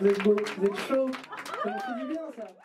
Vous êtes beau, vous êtes chaud. Ça fait du bien ça.